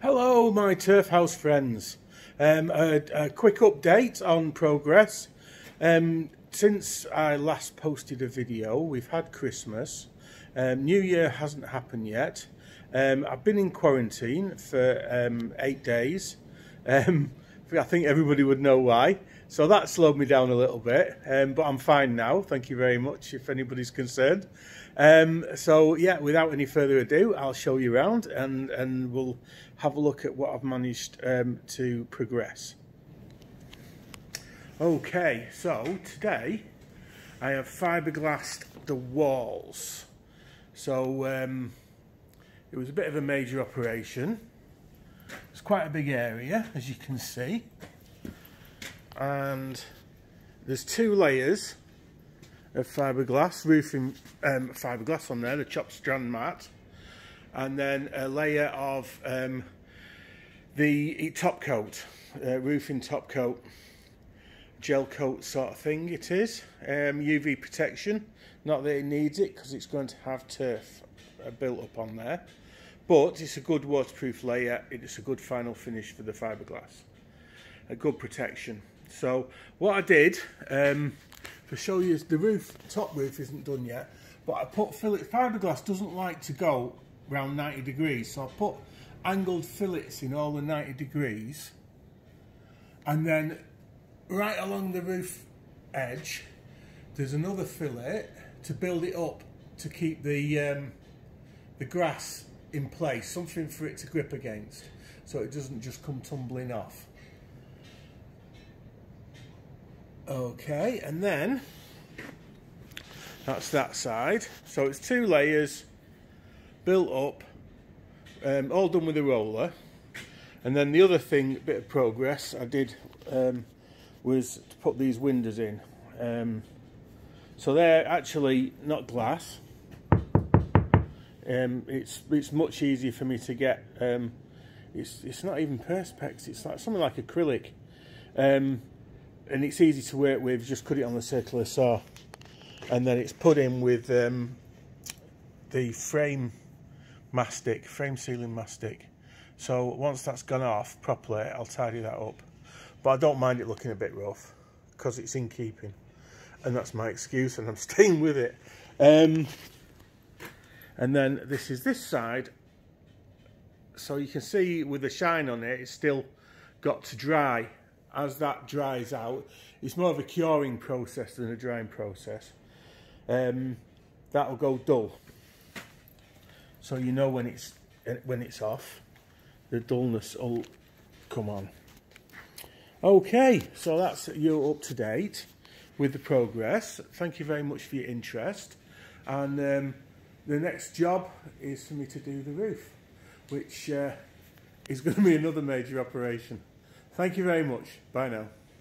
Hello, my Turf House friends. Um, a, a, quick update on progress. Um, since I last posted a video, we've had Christmas. Um, New Year hasn't happened yet. Um, I've been in quarantine for um, eight days. I think everybody would know why. So that slowed me down a little bit, um, but I'm fine now. Thank you very much if anybody's concerned. Um, so yeah, without any further ado, I'll show you around and, and we'll have a look at what I've managed um, to progress. Okay, so today I have fiberglassed the walls. So um, it was a bit of a major operation. It's quite a big area, as you can see. And there's two layers of fiberglass, roofing um, fiberglass on there, the chopped strand mat, and then a layer of um, the top coat, uh, roofing top coat, gel coat sort of thing it is, um, UV protection, not that it needs it because it's going to have turf uh, built up on there, but it's a good waterproof layer, it's a good final finish for the fiberglass, a good protection. So what I did, um, to show you, is the roof, top roof isn't done yet, but I put fillet, fiberglass doesn't like to go around 90 degrees, so I put angled fillets in all the 90 degrees, and then right along the roof edge, there's another fillet to build it up to keep the um, the grass in place, something for it to grip against, so it doesn't just come tumbling off. Okay, and then that's that side. So it's two layers built up, um, all done with a roller. And then the other thing, bit of progress I did um, was to put these windows in. Um, so they're actually not glass. Um, it's it's much easier for me to get. Um, it's it's not even perspex. It's like something like acrylic. Um, and it's easy to work with just cut it on the circular saw and then it's put in with um, the frame mastic frame sealing mastic so once that's gone off properly I'll tidy that up but I don't mind it looking a bit rough because it's in keeping and that's my excuse and I'm staying with it um, and then this is this side so you can see with the shine on it it's still got to dry as that dries out, it's more of a curing process than a drying process. Um, that'll go dull. So you know when it's when it's off, the dullness will come on. Okay, so that's you up to date with the progress. Thank you very much for your interest. And um, the next job is for me to do the roof, which uh, is going to be another major operation. Thank you very much. Bye now.